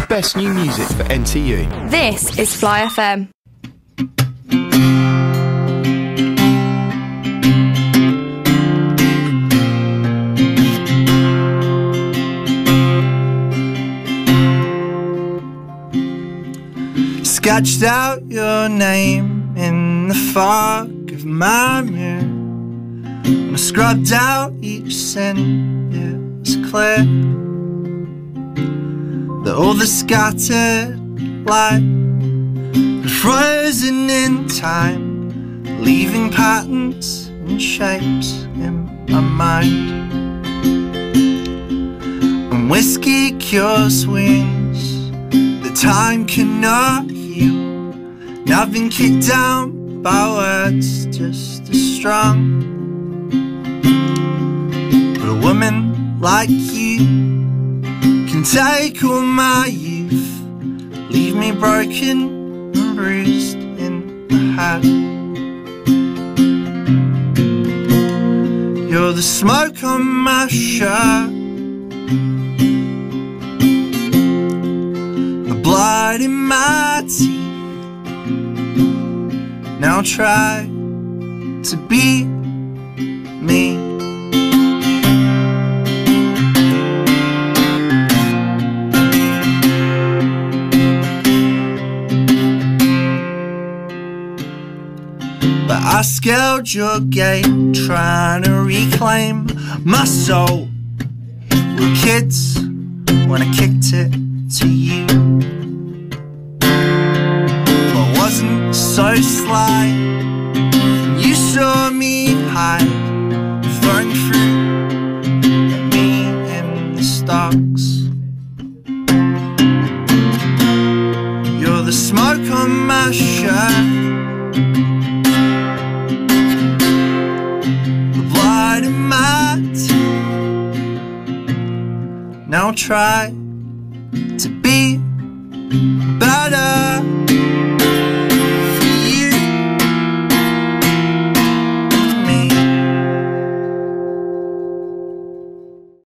The best new music for NTU. This is Fly FM. Sketched out your name in the fog of my mirror. And I scrubbed out each sin, it was clear the scattered light frozen in time, leaving patterns and shapes in my mind. And whiskey cures wounds that time cannot heal. Now I've been kicked down by words just as strong. But a woman like you take all my youth, leave me broken and bruised in the head. You're the smoke on my shirt, the blood in my teeth. Now try to be I scaled your gate, trying to reclaim my soul. We're kids when I kicked it to you. But wasn't so sly. You saw me hide, throwing fruit at me in the stocks. You're the smoke on my shirt. Now try to be better.